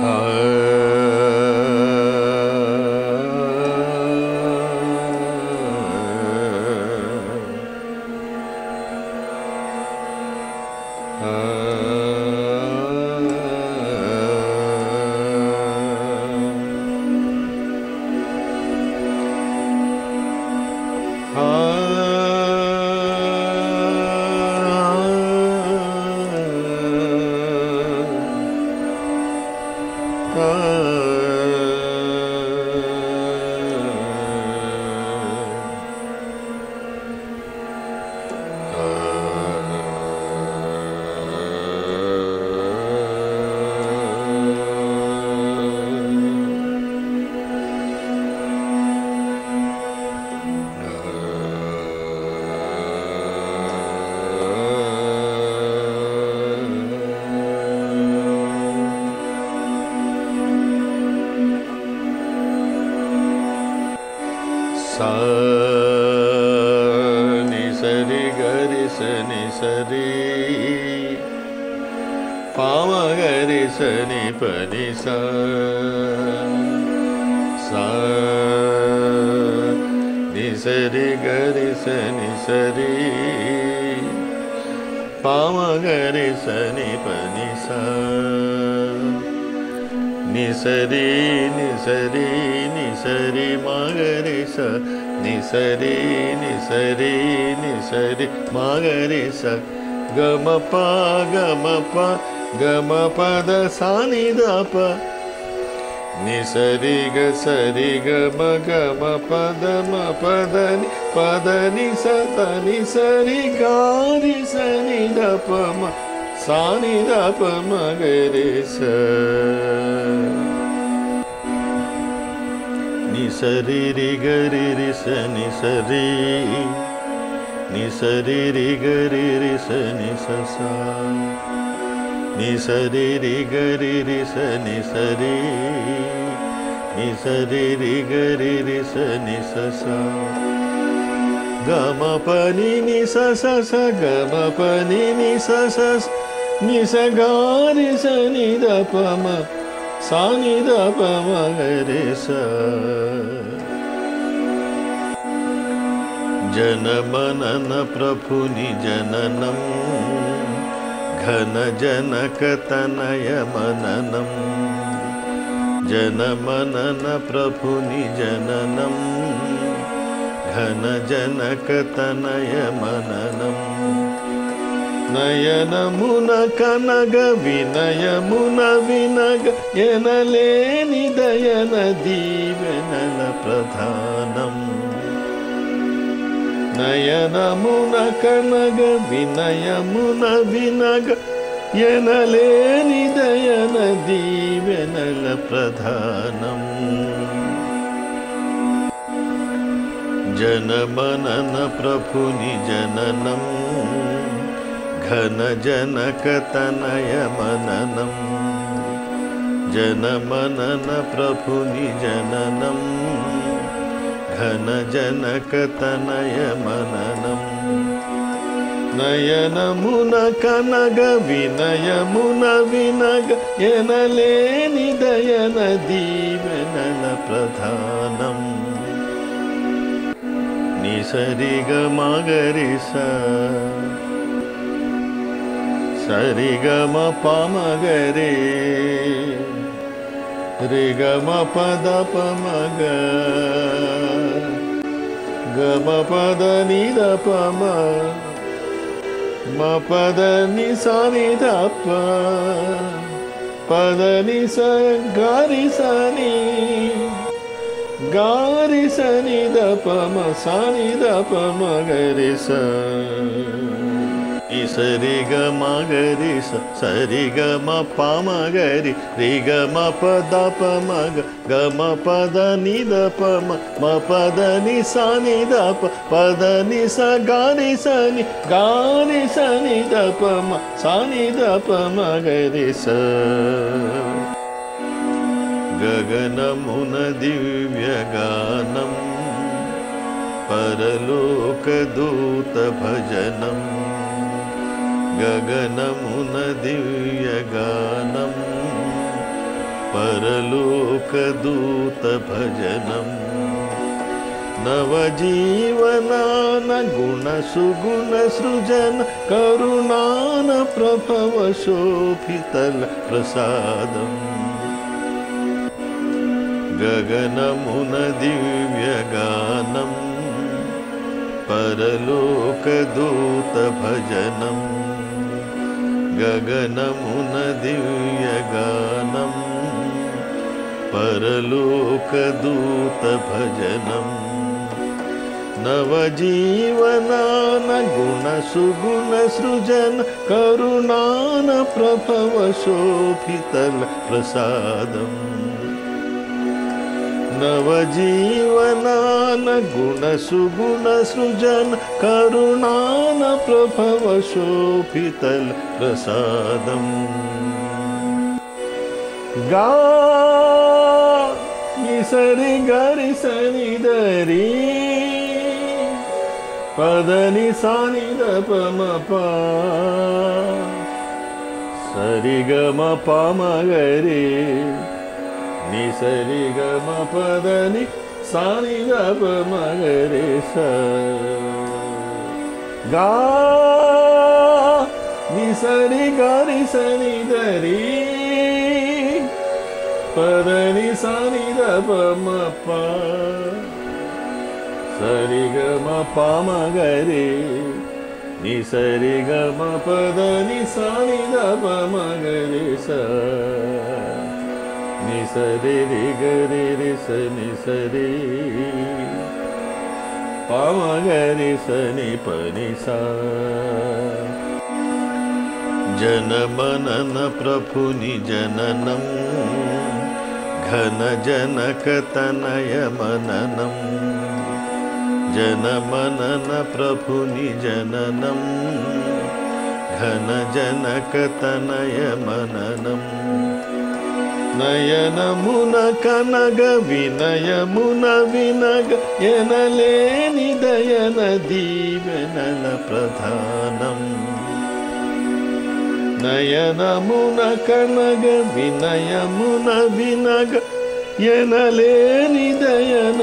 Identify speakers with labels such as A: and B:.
A: सा नि सरि गरि नि सरि गरि सनि सरि पाम गरि सनि पनि सा निसरी निसरी निसरी मगरे स निसरी निसरी निसरी मगरे स। गम प गम प गम सानि द प निसरी ग सरि गम पद म पद नि पद नि स त नि सरि गारि सनि द सानि द प म गरे स निसरि रि गरि रि स निसरि निसरि रि गरि रि स नि सा निसरि रि गरि रि स निसरि निसरि रि गरि रि स नि स सा गम पनि नि स स स गम पनि नि स स स नि स गा रि स नि द प म सा नि द प म ग रे स जनमनन प्रभुनि जननम् घन जनकतनय जनमनन प्रभुनि जननम् घन नयनमुन कनग विनयमुन विनग यनलेनि दयन दीवनल प्रधानम् नयनमुन कनग विनयमुन विनग यनलेनि दयन दीवनल प्रधानम् जनमनन प्रभुनि जननम् घन जनकतनय प्रभुनि घन जनकतनय मननम् नयनमुन कनग विनयमुन विनग। यनलेनि दयन दीवनल प्रधानम्। निसरि ग मगरि स सरि ग म प म ग रे रे ग म प द प म ग ग म प द नि द प म म रि स नि गा रि स नि द प ग रि सरि ग ग रि सरि ग ग रि रि ग ग ग म प द नि द प म म प द सा नि द प प द नि स गा रि स नि गा रि स नि द प द प म ग रि स गगनमुन दिव्यगानम् परलोकदूतभजनम् गगनमुन दिव्यगानम् परलोकदूतभजनम् नवजीवनान गुणसुगुणसृजन करुणान प्रभवशोभितल प्रसादम्। गगनमुन दिव्यगानम् परलोकदूतभजनम् गगनमुन दिव्यगानम् परलोकदूतभजनम् नवजीवनान गुणसुगुणसृजन करुणान प्रभवशोभितल प्रसादम् नवजीवनान गुणसुगुणसृजन करुणान प्रभवशोभितल प्रसादम्। गा निसरि गरि सनि दरि पदनि म प सरि ग म प म गरि नि सरि ग म पदनि सानि दप म गरि स गा नि सरि गरि सनि दरि पदनि सानि दप म प सरि ग म प म गरि नि सरि ग म पदनि सानि दप म गरि स नि सरि रि गरि रि स नि सरि प गरि स नि प नि सा जनमनन प्रभुनि जननम् घन जनकतनयमननम् जनमनन प्रभुनि जननम् घन जनकतनयमननम् नयनमुन कनग विनयमुन विनग यनलेनि दयन दीवनल प्रधानम् नयनमुन कनग विनयमुन विनग यनलेनि दयन